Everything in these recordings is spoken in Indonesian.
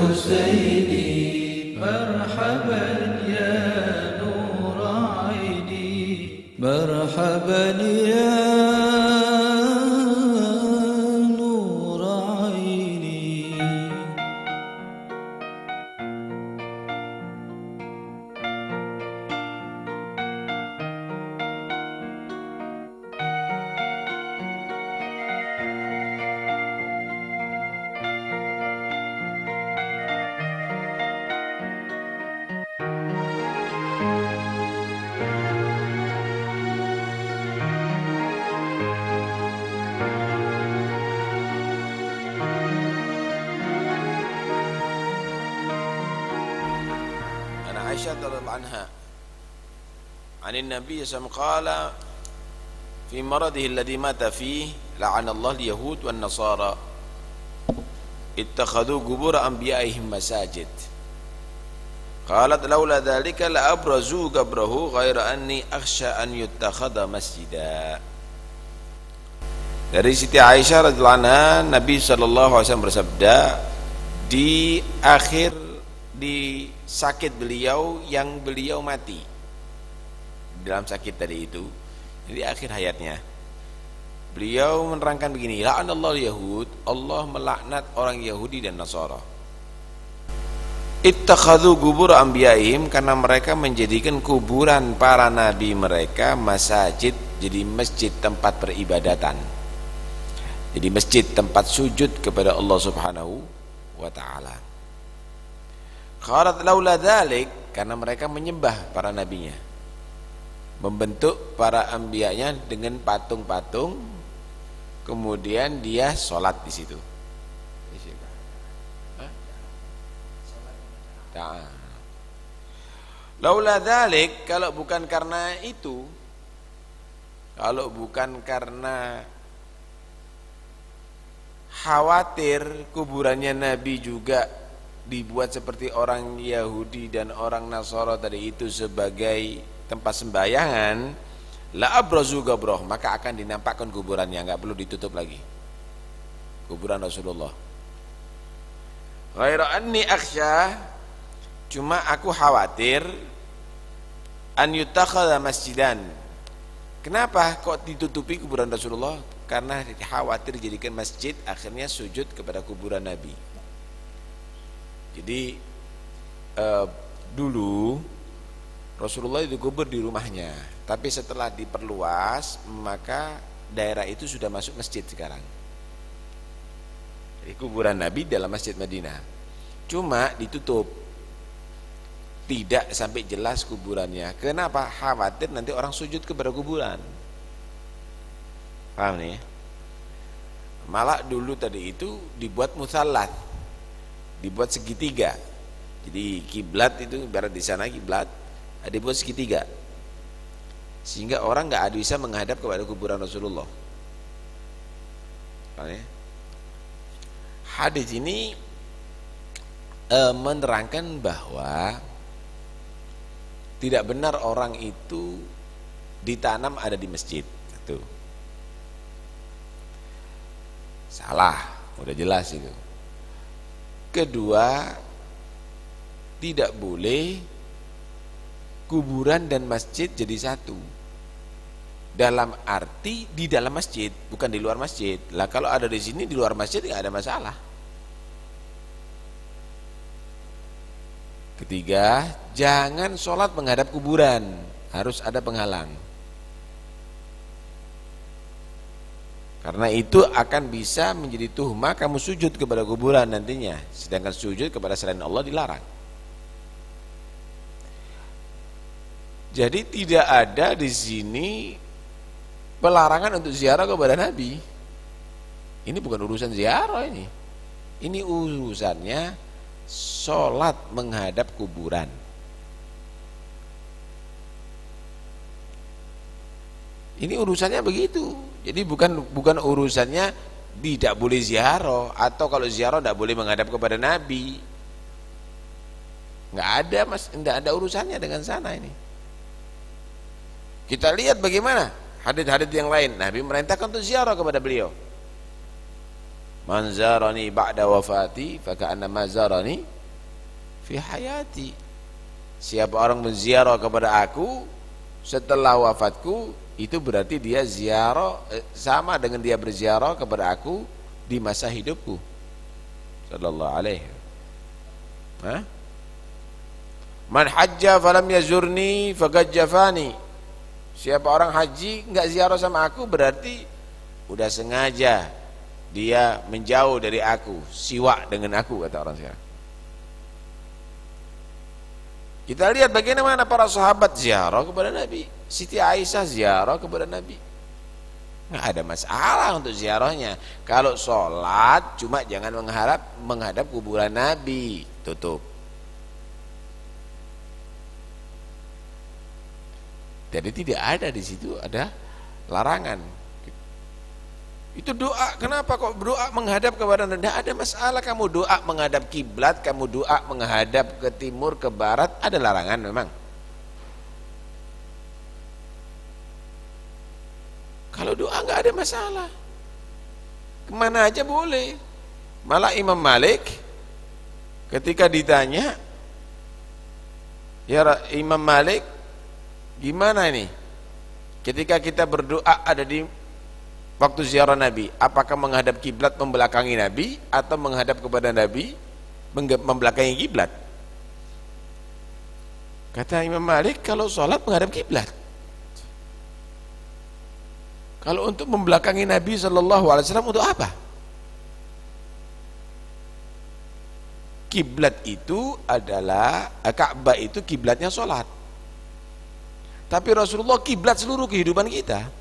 حسيني مرحبا. عائشة رضي الله عنها. عن النبي صلى الله عليه وسلم قال في مرضه الذي مات فيه لعن الله اليهود والنصارى. اتخذوا قبور أنبيائهم مساجد. قالت لولا ذلك لأبرزوا قبره غير أني أخشى أن يتخذ مسجدا. Dari Siti Aisyah radhiyallahu anha Nabi sallallahu alaihi wasallam bersabda di akhir di sakit beliau yang beliau mati. Dalam sakit tadi itu. Jadi akhir hayatnya. Beliau menerangkan begini la'anallahu yahud Allah melaknat orang Yahudi dan Nasara. Ittakhadhu gubur anbiya'ihim karena mereka menjadikan kuburan para nabi mereka masajid jadi masjid tempat peribadatan. Jadi masjid tempat sujud kepada Allah Subhanahu wa taala Qalat laula dzalik karena mereka menyembah para nabinya. Membentuk para anbiyanya dengan patung-patung kemudian dia sholat di situ. Nah. Laula dzalik kalau bukan karena itu kalau bukan karena khawatir kuburannya Nabi juga dibuat seperti orang Yahudi dan orang Nasara tadi itu sebagai tempat sembayangan la abrazu gabroh maka akan dinampakkan kuburannya nggak perlu ditutup lagi. Kuburan Rasulullah. Ghaira anni akhsha cuma aku khawatir an yutakhadha masjidan. Kenapa kok ditutupi kuburan Rasulullah? Karena khawatir jadikan masjid akhirnya sujud kepada kuburan Nabi jadi eh, dulu Rasulullah itu kubur di rumahnya, tapi setelah diperluas maka daerah itu sudah masuk masjid sekarang. Jadi kuburan Nabi dalam masjid Madinah, cuma ditutup, tidak sampai jelas kuburannya. Kenapa? Khawatir nanti orang sujud kepada kuburan. Paham nih? Malah dulu tadi itu dibuat musalat dibuat segitiga. Jadi kiblat itu ibarat di sana kiblat dibuat segitiga. Sehingga orang nggak bisa menghadap kepada kuburan Rasulullah. Hadis ini e, menerangkan bahwa tidak benar orang itu ditanam ada di masjid. Itu salah, udah jelas itu. Kedua, tidak boleh kuburan dan masjid jadi satu. Dalam arti di dalam masjid, bukan di luar masjid. Lah kalau ada di sini di luar masjid nggak ada masalah. Ketiga, jangan sholat menghadap kuburan, harus ada penghalang. Karena itu akan bisa menjadi tuhma kamu sujud kepada kuburan nantinya, sedangkan sujud kepada selain Allah dilarang. Jadi tidak ada di sini pelarangan untuk ziarah kepada Nabi. Ini bukan urusan ziarah ini. Ini urusannya sholat menghadap kuburan. Ini urusannya begitu. Jadi bukan bukan urusannya tidak boleh ziarah atau kalau ziarah tidak boleh menghadap kepada Nabi. Nggak ada mas, nggak ada urusannya dengan sana ini. Kita lihat bagaimana hadis-hadis yang lain. Nabi merintahkan untuk ziarah kepada beliau. Man zarani ba'da wafati faka'annama zarani fi hayati. Siapa orang menziarah kepada aku setelah wafatku itu berarti dia ziarah eh, sama dengan dia berziarah kepada aku di masa hidupku. Sallallahu alaihi. Hah? Man hajja falam yazurni faqad. Siapa orang haji enggak ziarah sama aku berarti udah sengaja dia menjauh dari aku, siwak dengan aku kata orang sekarang. Kita lihat bagaimana para sahabat ziarah kepada Nabi. Siti Aisyah ziarah kepada Nabi. Nggak ada masalah untuk ziarahnya. Kalau sholat cuma jangan mengharap menghadap kuburan Nabi. Tutup. Jadi tidak ada di situ ada larangan. Itu doa. Kenapa kok doa menghadap kepada Tidak ada masalah kamu doa menghadap kiblat, kamu doa menghadap ke timur, ke barat, ada larangan memang. Kalau doa nggak ada masalah. Ke mana aja boleh. Malah Imam Malik ketika ditanya, ya Imam Malik, gimana ini? Ketika kita berdoa ada di waktu ziarah Nabi apakah menghadap kiblat membelakangi Nabi atau menghadap kepada Nabi membelakangi kiblat? Kata Imam Malik kalau sholat menghadap kiblat. Kalau untuk membelakangi Nabi Shallallahu Alaihi Wasallam untuk apa? Kiblat itu adalah eh, Ka'bah itu kiblatnya sholat. Tapi Rasulullah kiblat seluruh kehidupan kita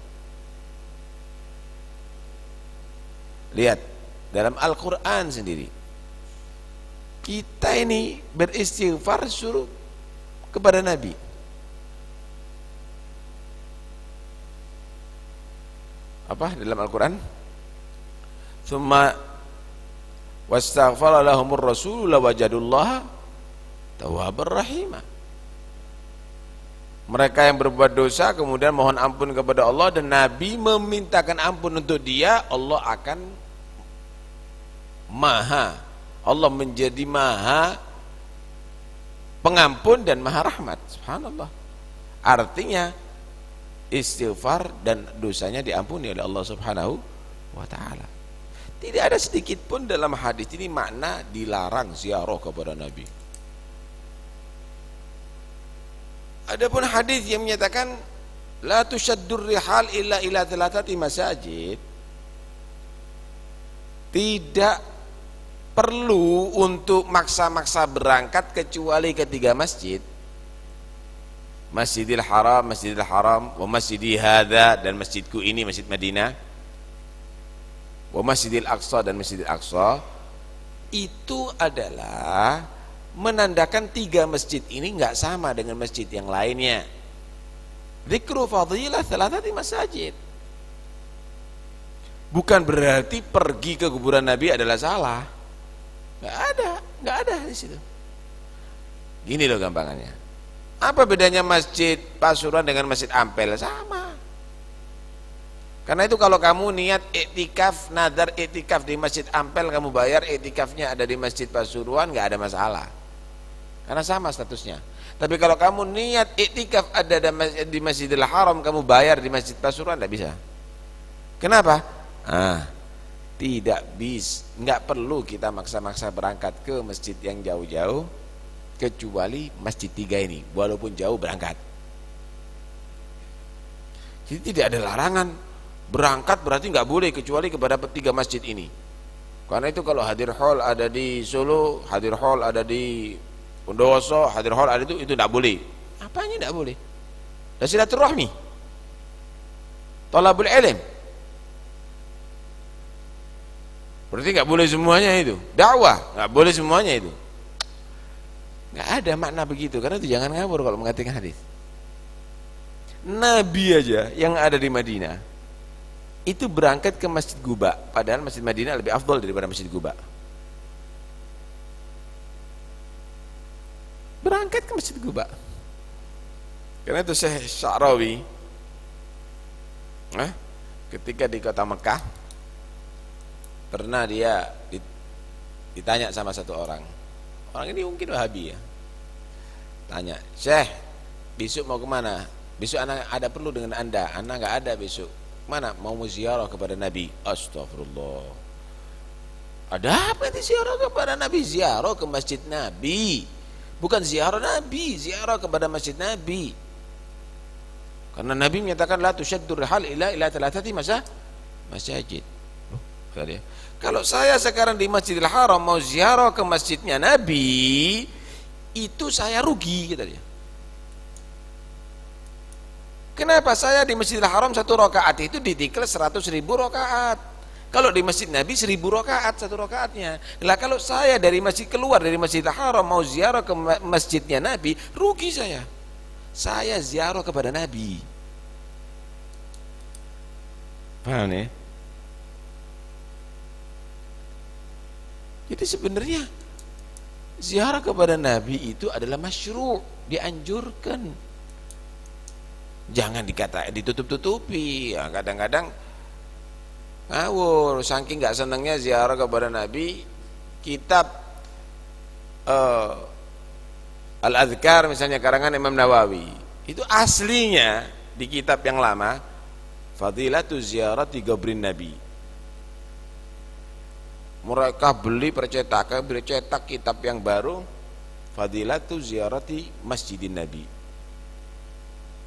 Lihat dalam Al-Qur'an sendiri. Kita ini beristighfar suruh kepada Nabi. Apa dalam Al-Qur'an? Thumma wastaghfara lahumur rasul lawajadullaha tawwabar rahimah. Mereka yang berbuat dosa kemudian mohon ampun kepada Allah dan Nabi memintakan ampun untuk dia, Allah akan maha. Allah menjadi maha pengampun dan maha rahmat. Subhanallah. Artinya istighfar dan dosanya diampuni oleh Allah subhanahu wa ta'ala. Tidak ada sedikit pun dalam hadis ini makna dilarang ziarah kepada Nabi Adapun hadis yang menyatakan la tushaddur rihal illa ila thalathati masajid tidak perlu untuk maksa-maksa berangkat kecuali ketiga masjid Masjidil Haram, Masjidil Haram, wa Masjidi Hadha dan masjidku ini Masjid Madinah. Wa Masjidil Aqsa dan Masjidil Aqsa itu adalah menandakan tiga masjid ini enggak sama dengan masjid yang lainnya. Zikru fadilah thalathati masajid. Bukan berarti pergi ke kuburan Nabi adalah salah Gak ada, gak ada di situ. Gini loh gampangannya. Apa bedanya masjid Pasuruan dengan masjid Ampel? Sama. Karena itu kalau kamu niat iktikaf, nadar iktikaf di masjid Ampel, kamu bayar iktikafnya ada di masjid Pasuruan, gak ada masalah. Karena sama statusnya. Tapi kalau kamu niat iktikaf ada di Masjidil Haram, kamu bayar di Masjid Pasuruan, tidak bisa. Kenapa? Ah, tidak bis nggak perlu kita maksa-maksa berangkat ke masjid yang jauh-jauh kecuali masjid tiga ini walaupun jauh berangkat jadi tidak ada larangan berangkat berarti nggak boleh kecuali kepada tiga masjid ini karena itu kalau hadir hall ada di Solo hadir hall ada di Bondowoso hadir hall ada itu itu tidak boleh apanya tidak boleh dan silaturahmi tolabul ilm Berarti nggak boleh semuanya itu. Dakwah nggak boleh semuanya itu. Nggak ada makna begitu karena itu jangan ngabur kalau mengatakan hadis. Nabi aja yang ada di Madinah itu berangkat ke Masjid Guba, padahal Masjid Madinah lebih afdol daripada Masjid Guba. Berangkat ke Masjid Guba. Karena itu Syekh Sya'rawi eh, ketika di kota Mekah pernah dia ditanya sama satu orang. Orang ini mungkin wahabi ya. Tanya Syekh besok mau ke mana? Besok anak ada perlu dengan anda? Anak nggak ada besok. Mana? Mau ziarah kepada Nabi. Astagfirullah ada apa ini ziarah kepada Nabi? Ziarah ke masjid Nabi bukan ziarah Nabi ziarah kepada masjid Nabi karena Nabi menyatakan la tushaddu rihal ila ila thalathati masa masjid kalau saya sekarang di Masjidil Haram mau ziarah ke masjidnya Nabi, itu saya rugi kata dia. Kenapa saya di Masjidil Haram satu rakaat itu ditikle seratus ribu rakaat? Kalau di Masjid Nabi seribu rakaat satu rakaatnya. Lah kalau saya dari masjid keluar dari Masjidil Haram mau ziarah ke masjidnya Nabi, rugi saya. Saya ziarah kepada Nabi. Paham nih? Jadi sebenarnya ziarah kepada Nabi itu adalah masyru' dianjurkan. Jangan dikata ditutup-tutupi. Ya, kadang-kadang ngawur, saking nggak senangnya ziarah kepada Nabi, kitab uh, Al-Adhkar misalnya karangan Imam Nawawi, itu aslinya di kitab yang lama Fadilatu ziarati gabrin Nabi. Mereka beli percetakan beli cetak kitab yang baru Fadilatu Ziarati Masjidin Nabi.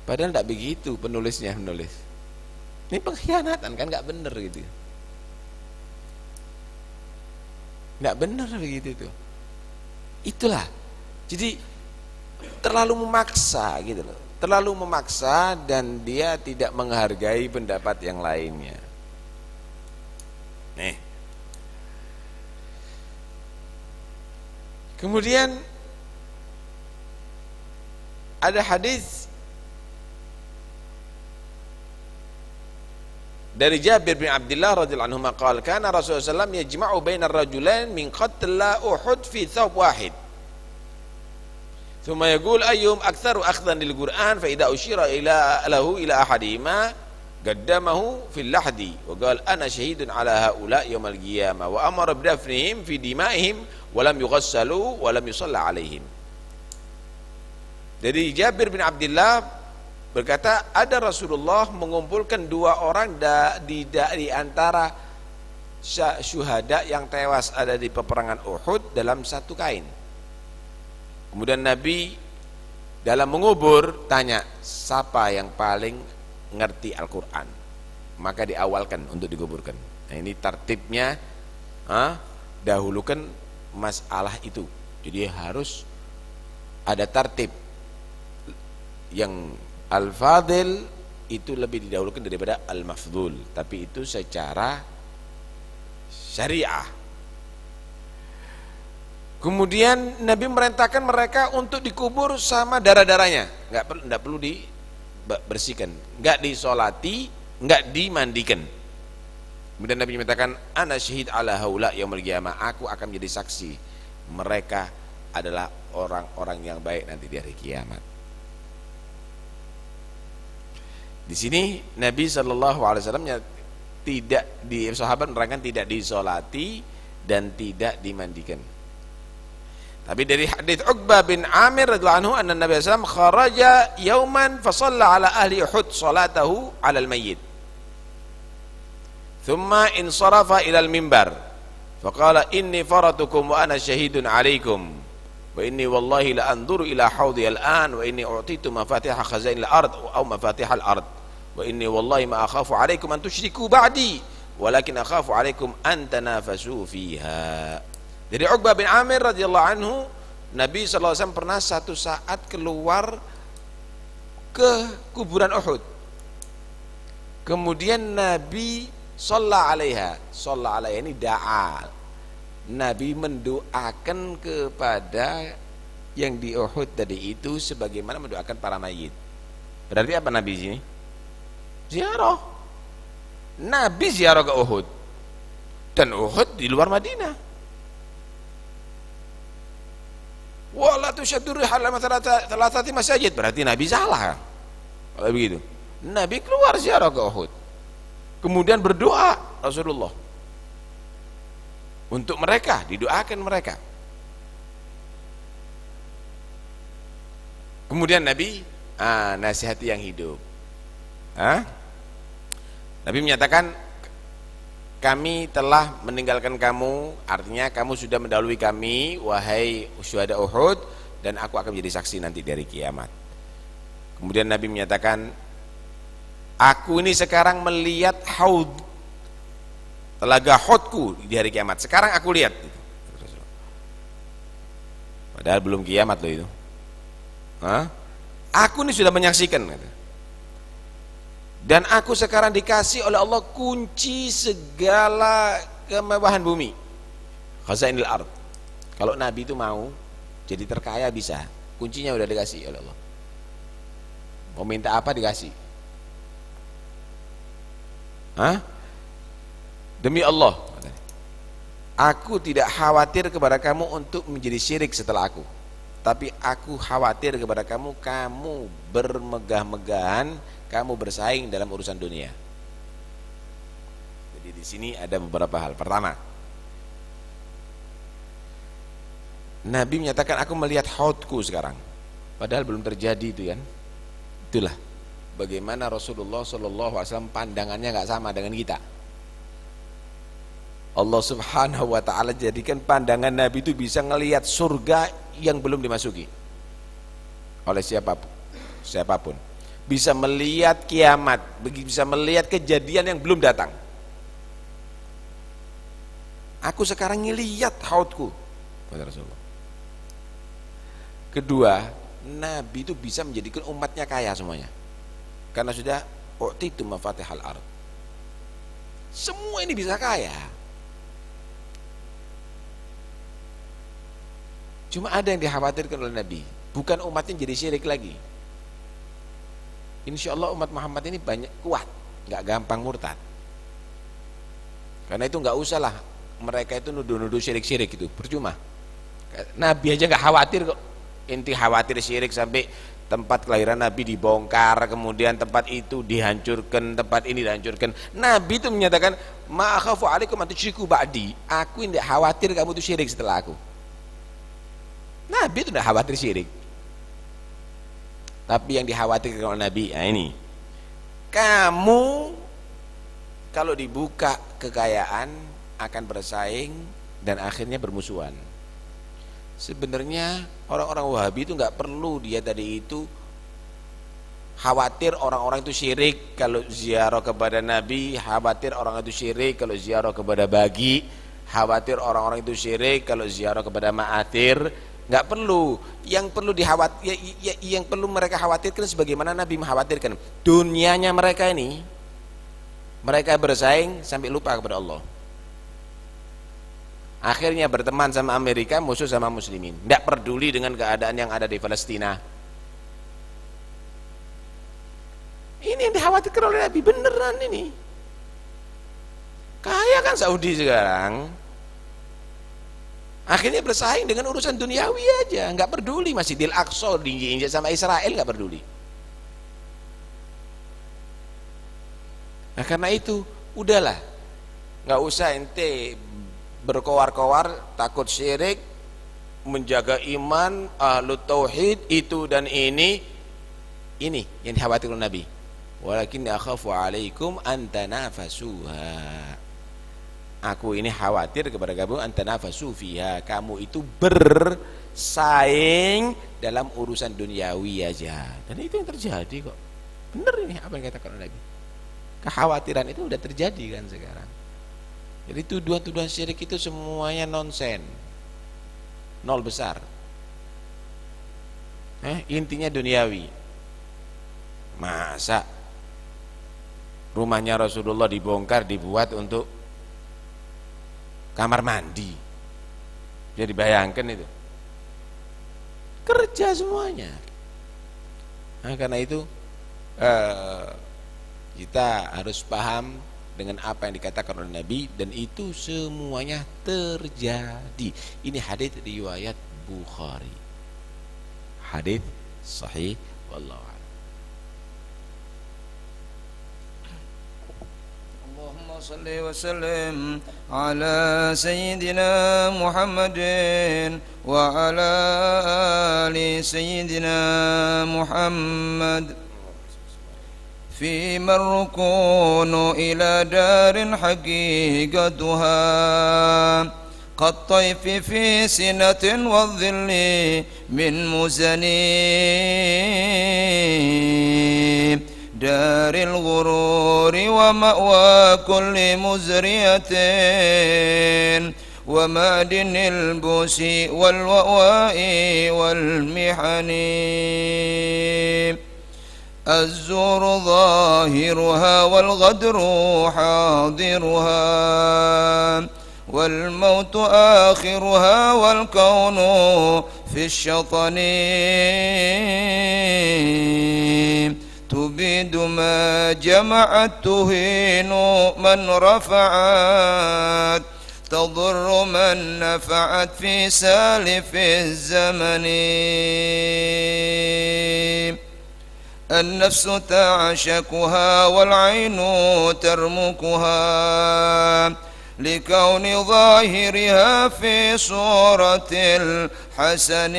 Padahal tidak begitu penulisnya menulis ini pengkhianatan kan nggak bener gitu nggak bener begitu tuh itulah. Jadi terlalu memaksa gitu loh. Terlalu memaksa dan dia tidak menghargai pendapat yang lainnya. Nih. Kemudian ada hadis dari Jabir bin Abdullah radhiyallahu anhu qala kana Rasulullah sallam yajma'u baina ar-rajulain min qatla Uhud fi thawb wahid ثم يقول أيهم أكثر أخذا للقرآن فإذا أشير إلى له إلى أحدهما قدمه في اللحد وقال أنا شهيد على هؤلاء يوم القيامة وأمر بدفنهم في دمائهم walam yughassalu walam yusalla alaihim jadi Jabir bin Abdullah berkata ada Rasulullah mengumpulkan dua orang da, di, da, antara syuhada yang tewas ada di peperangan Uhud dalam satu kain. Kemudian Nabi dalam mengubur tanya siapa yang paling ngerti Al-Quran? Maka diawalkan untuk dikuburkan. Nah ini tertibnya ah, dahulukan masalah itu. Jadi harus ada tertib yang al-fadil itu lebih didahulukan daripada al-mafdul tapi itu secara syariah. Kemudian Nabi merintahkan mereka untuk dikubur sama darah-darahnya. Nggak perlu perlu dibersihkan. Nggak disolati nggak dimandikan. Kemudian Nabi menyatakan, "Ana syahid ala haula yaumil qiyamah." Aku akan menjadi saksi. Mereka adalah orang-orang yang baik nanti di hari kiamat. Di sini Nabi saw tidak di sahabat merangkan tidak disolati dan tidak dimandikan. Tapi dari hadis Uqbah bin Amir radhiallahu anhu anna Nabi saw kharaja yaman fassalla ala ahli Uhud salatahu ala al-mayyit. Thumma insarafa ila al-mimbar. Fakala inni faratukum wa ana syahidun alaikum. وإني والله لأنظر إلى حوضي الآن وإني أعطيت مفاتيح خزائن الأرض أو مفاتيح الأرض. وإني والله ما أخاف عليكم أن تشركوا بعدي ولكن أخاف عليكم أن تنافسوا فيها. Dari Uqbah bin Amir radhiyallahu anhu Nabi SAW pernah satu saat keluar ke kuburan Uhud. Kemudian Nabi Sholla alaiha. Sholla alaiha ini da'a Nabi mendoakan kepada yang di Uhud tadi itu sebagaimana mendoakan para mayit. Berarti apa Nabi sini? ziarah. Nabi ziarah ke Uhud. Dan Uhud di luar Madinah. Wala tusyaddu rihal thalathati masjid berarti Nabi salah. Kalau begitu. Nabi keluar ziarah ke Uhud. Kemudian berdoa Rasulullah untuk mereka didoakan mereka. Kemudian Nabi ah, nasihati yang hidup. Ah? Nabi menyatakan kami telah meninggalkan kamu artinya kamu sudah mendahului kami wahai syuhada Uhud dan aku akan menjadi saksi nanti dari kiamat. Kemudian Nabi menyatakan aku ini sekarang melihat haud telaga haudku di hari kiamat. Sekarang aku lihat. Padahal belum kiamat loh itu. Hah? aku ini sudah menyaksikan dan aku sekarang dikasih oleh Allah kunci segala kemewahan bumi. Khazainil ard. Kalau nabi itu mau jadi terkaya bisa. Kuncinya udah dikasih oleh Allah. Mau minta apa dikasih? Hah? Demi Allah aku tidak khawatir kepada kamu untuk menjadi syirik setelah aku tapi aku khawatir kepada kamu kamu bermegah-megahan kamu bersaing dalam urusan dunia. Jadi di sini ada beberapa hal. Pertama, Nabi menyatakan aku melihat hautku sekarang. Padahal belum terjadi itu kan. Itulah bagaimana Rasulullah Wasallam pandangannya nggak sama dengan kita. Allah Subhanahu Wa Taala jadikan pandangan Nabi itu bisa ngelihat surga yang belum dimasuki oleh siapa pun, siapa pun bisa melihat kiamat, bisa melihat kejadian yang belum datang. Aku sekarang ngelihat hautku, kata Rasulullah. Kedua, Nabi itu bisa menjadikan umatnya kaya semuanya. Karena sudah itu mafatihal ard. Semua ini bisa kaya. Cuma ada yang dikhawatirkan oleh Nabi, bukan umatnya jadi syirik lagi. Insya Allah umat Muhammad ini banyak kuat, nggak gampang murtad. Karena itu nggak usah lah mereka itu nuduh-nuduh syirik-syirik itu percuma. Nabi aja nggak khawatir kok. Inti khawatir syirik sampai tempat kelahiran Nabi dibongkar, kemudian tempat itu dihancurkan, tempat ini dihancurkan. Nabi itu menyatakan, "Ma'akhafu alaikum atusyriku ba'di." Aku tidak khawatir kamu itu syirik setelah aku. Nabi itu tidak khawatir syirik. Tapi yang dikhawatirkan oleh Nabi nah ini. Kamu kalau dibuka kekayaan akan bersaing dan akhirnya bermusuhan. Sebenarnya orang-orang Wahabi itu nggak perlu dia tadi itu khawatir orang-orang itu syirik kalau ziarah kepada Nabi khawatir orang itu syirik kalau ziarah kepada bagi khawatir orang-orang itu syirik kalau ziarah kepada ma'atir nggak perlu. Yang perlu dikhawatir ya, ya, yang perlu mereka khawatirkan sebagaimana Nabi mengkhawatirkan. Dunianya mereka ini mereka bersaing sampai lupa kepada Allah. Akhirnya berteman sama Amerika musuh sama muslimin. Tidak peduli dengan keadaan yang ada di Palestina. Ini yang dikhawatirkan oleh Nabi beneran ini. Kaya kan Saudi sekarang akhirnya bersaing dengan urusan duniawi aja. Nggak peduli masih Masjidil Aqsa diinjak sama Israel nggak peduli. Nah karena itu udahlah. Nggak usah ente berkoar-koar takut syirik menjaga iman ahlu tauhid itu dan ini. Ini yang dikhawatirkan Nabi. Walakin akhafu alaikum antanafasuha aku ini khawatir kepada kamu antanafasu fiha. Kamu itu bersaing dalam urusan duniawi aja. Dan itu yang terjadi kok. Benar ini apa yang katakan Nabi? Kekhawatiran itu udah terjadi kan sekarang. Jadi tuduhan-tuduhan syirik itu semuanya nonsen. Nol besar. Eh, intinya duniawi. Masa rumahnya Rasulullah dibongkar dibuat untuk kamar mandi. Jadi bayangkan itu. Kerja semuanya. Nah, karena itu eh, kita harus paham dengan apa yang dikatakan oleh Nabi dan itu semuanya terjadi. Ini hadis riwayat Bukhari. Hadis sahih wallahu صل وسلم على سيدنا محمد وعلى آل سيدنا محمد. فيما الركون إلى دار حقيقتها كالطيف في سنة والظل من مزني. دار الغرور ومأوى كل مزرية ومادن البوس والوأواء والمحن. الزور ظاهرها والغدر حاضرها والموت آخرها والكون في الشطن. تبيد ما جمعت تهين من رفعت تضر من نفعت في سالف الزمن. النفس تعشكها والعين ترمكها لكون ظاهرها في صورة الحسن.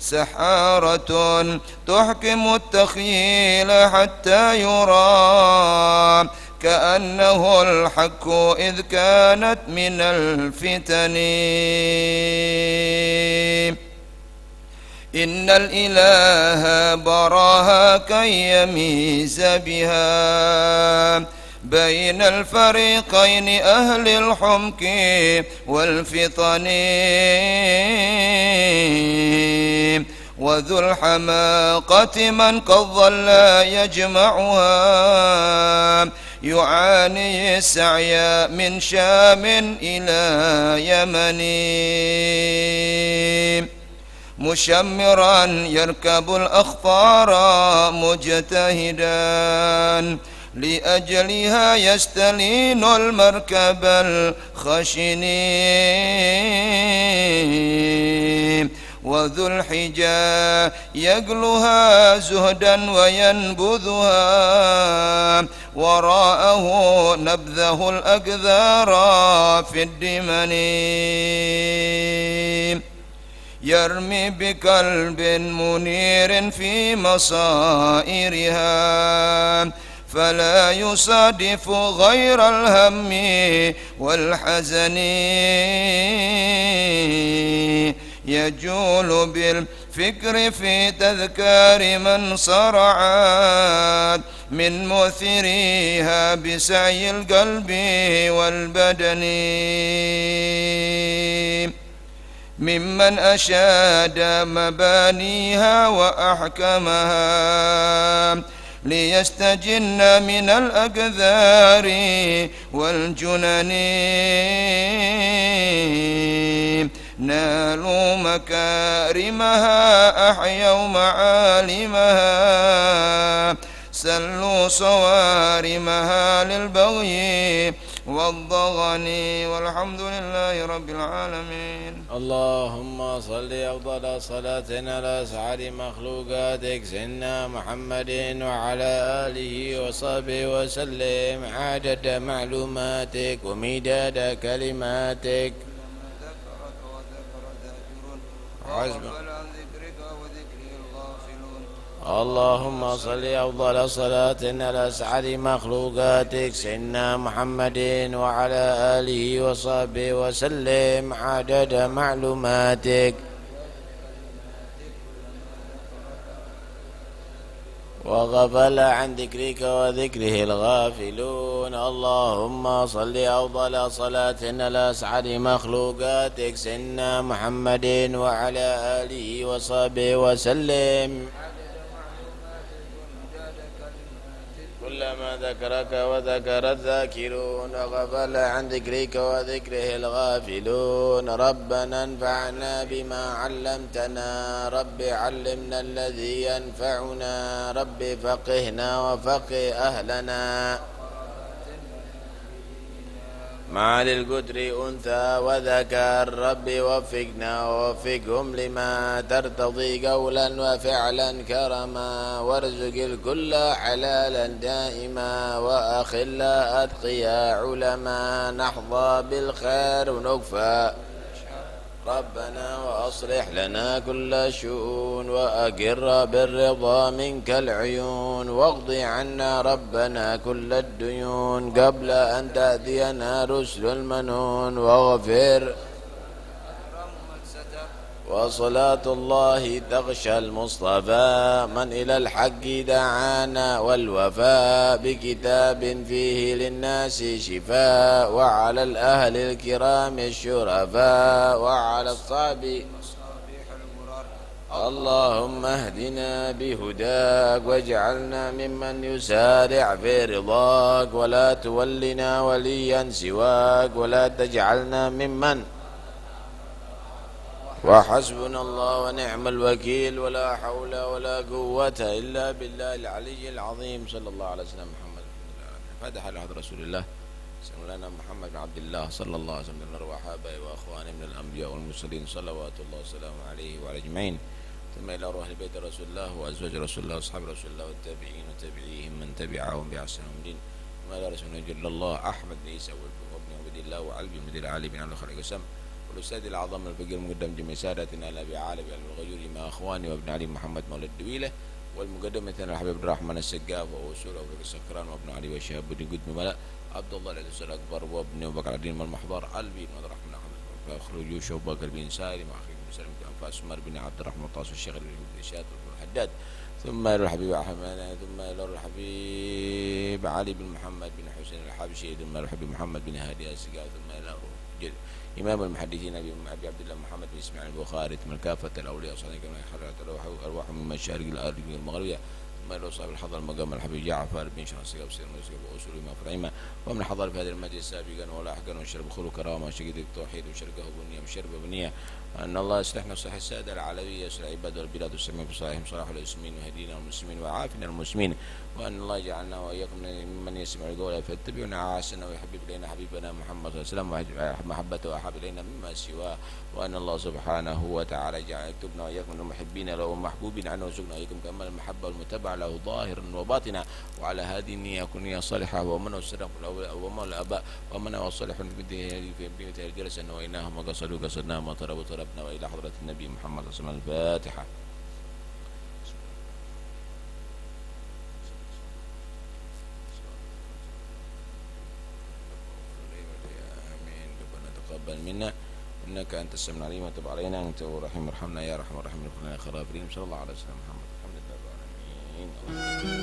سحارة تحكم التخيل حتى يرى كأنه الحق إذ كانت من الفتن. إن الإله براها كي يميز بها بين الفريقين أهل الحمك والفطن وذو الحماقة من قد ظل يجمعها. يعاني السعي من شام إلى يمن. مشمرا يركب الأخطار مجتهدا. لأجلها يستلين المركب الخشن. وذو الحجا يقلها زهدا وينبذها وراءه نبذه الأكذار في الدمن يرمي بكلب منير في مصائرها فلا يصادف غير الهم والحزن يجول بالفكر في تذكار من صرعت من مثريها بسعي القلب والبدن. ممن أشاد مبانيها وأحكمها ليستجن من الأقذار والجنن. نالوا مكارمها أحيوا معالمها. سلوا صوارمها للبغي والضغن والحمد لله رب العالمين. اللهم صل أفضل صلاة على أسعد مخلوقاتك سيدنا محمد وعلى آله وصحبه وسلم عدد معلوماتك ومداد كلماتك. اللهم صل أفضل صلاة على أسعد مخلوقاتك سيدنا محمد وعلى آله وصحبه وسلم عدد معلوماتك. وغفل عن ذكرك وذكره الغافلون. اللهم صل أفضل صلاة على أسعد مخلوقاتك سيدنا محمد وعلى آله وصحبه وسلم. كلما ذكرك وذكر الذاكرون وغفل عن ذكرك وذكره الغافلون. ربنا انفعنا بما علمتنا. رب علمنا الذي ينفعنا. رب فقهنا وفقه أهلنا. ما للقدر أنثى وذكر ربي وفقنا ووفقهم لما ترتضي قولا وفعلا كرما وارزق الكل حلالا دائما وأخلا أتقيا علما نحظى بالخير ونكفى ربنا وأصلح لنا كل شؤون وأقر بالرضا منك العيون واقض عنا ربنا كل الديون قبل أن تأتينا رسل المنون واغفر وصلاة الله تغشى المصطفى. من إلى الحق دعانا والوفاء بكتاب فيه للناس شفاء. وعلى الأهل الكرام الشرفاء. وعلى الصحب اللهم اهدنا بهداك واجعلنا ممن يسارع في رضاك. ولا تولنا وليا سواك. ولا تجعلنا ممن وحسبنا الله ونعم الوكيل ولا حول ولا قوة إلا بالله العلي العظيم. صلى الله على سيدنا محمد. فتح على رسول الله. سيدنا محمد بن عبد الله. صلى الله عليه وسلم آبائي وأخواني من الأنبياء والمرسلين. صلوات الله وسلامه عليه وعلى أجمعين ثم إلى أرواح بيت رسول الله وأزواج رسول الله وأصحاب رسول الله والتابعين وتابعيهم من تبعهم بأحسن دين ثم إلى رسول الله أحمد بن عيسى وابن عبد الله وعلي بن العالي بن على خلق وسلم والأستاذ الأعظم الفقير المقدم جميع سادتنا الأبي عالم الغيور مع أخواني وابن علي محمد مولى الدويلة والمقدم مثل الحبيب الرحمن السقاف وأصول أبو السكران وابن علي وشهاب بن قدم ملأ عبد الله العزيز الأكبر وابن بكر الدين المحضار علبي بن عبد الرحمن فأخرج يوشع بكر بن سالم وأخي بن سالم بن أنفاس عمر بن عبد الرحمن الطاس الشيخ بن الشاط بن الحداد ثم إلى الحبيب أحمد ثم إلى الحبيب علي بن محمد بن حسين الحبشي ثم إلى الحبيب محمد بن هادي السقاف ثم إلى إمام المحدثين أبي عبد الله محمد بن إسماعيل البخاري من كافة الأولياء صلى كما يحرر أرواح من مشارق الأرض المغربية إلى صاحب الحضر المقام الحبيب جعفر بن شمس وسير مسلم وأصول ما ومن حضر في هذا المجلس سابقا ولاحقا وشرب خلو كرامة شقيق التوحيد وشرقه بنية وشرب بنية. أن الله يصلحنا صحيح السادة العلوية يصلح عباد والبلاد والسمين بصلاحهم صلاح الإسمين وهدينا المسلمين وعافنا المسلمين. وأن الله يجعلنا وإياكم ممن يسمع القول فيتبعنا أحسن ويحبب إلينا حبيبنا محمد صلى الله عليه وسلم محبته أحب إلينا مما سواه. وأن الله سبحانه وتعالى جعل يكتبنا وإياكم المحبين له ومحبوبين عنه وسقنا وإياكم كمال المحبة والمتابعة له ظاهرا وباطنا وعلى هذه النية كن نية صالحة. ومن والسلام ومن الآباء ومن والصالح في بمثل الجلس نويناهم وقصدوا قصدناهم وطربوا طربنا وإلى حضرة النبي محمد صلى الله عليه وسلم. الفاتحة. منا. إنك أنت السميع العليم. وتب علينا. أنت الرحيم. ارحمنا يا رحمن الرحيم اغفر لنا خرابين صلى الله على سيدنا محمد いいんだな。